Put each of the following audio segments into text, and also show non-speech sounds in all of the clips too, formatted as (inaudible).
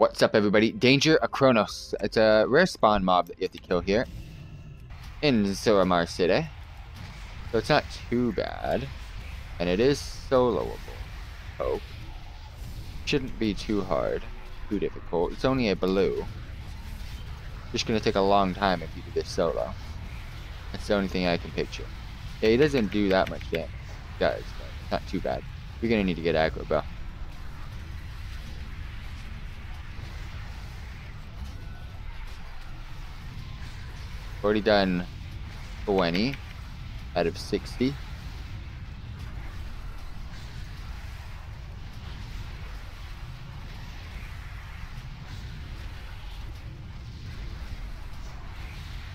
What's up, everybody? Danger Achronos. It's a rare spawn mob that you have to kill here in Suramar City. So it's not too bad. And it is soloable. Hope. Shouldn't be too hard. Too difficult. It's only a blue. Just gonna take a long time if you do this solo. That's the only thing I can picture. Yeah, he doesn't do that much damage. He does, but not too bad. You're gonna need to get aggro, bro. Already done 20 out of 60.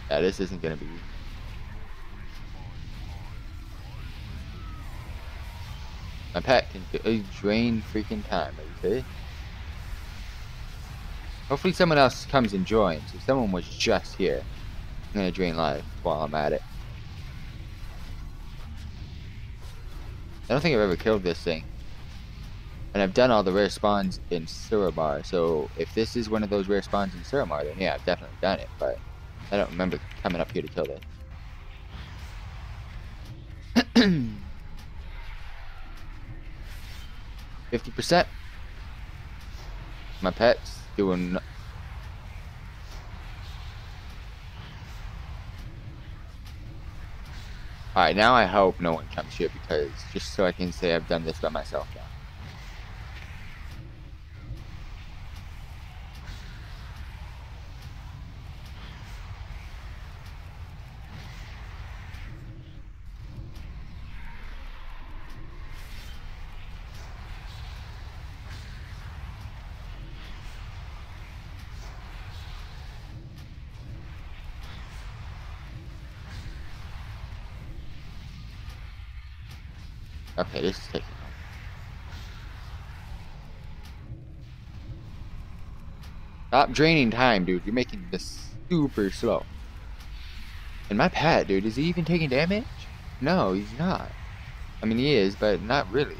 Yeah, this isn't gonna be. My pet can drain freaking time, see? Hopefully someone else comes and joins. If someone was just here, I'm gonna drain life while I'm at it. I don't think I've ever killed this thing. And I've done all the rare spawns in Suramar, so if this is one of those rare spawns in Suramar, then yeah, I've definitely done it, but I don't remember coming up here to kill this. (clears throat) Fifty percent. My pet's doing. Alright, now I hope no one comes here because just so I can say I've done this by myself now. Okay, this is taking. Stop draining time, dude. You're making this super slow. And my pet, dude, is he even taking damage? No, he's not. I mean, he is, but not really.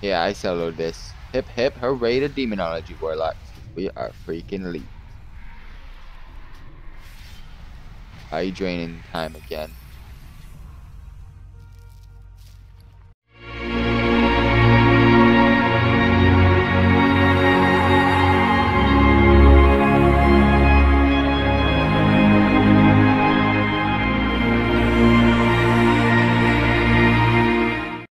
Yeah, I soloed this. Hip hip hooray to Demonology Warlocks. We are freaking elite. Are you draining time again?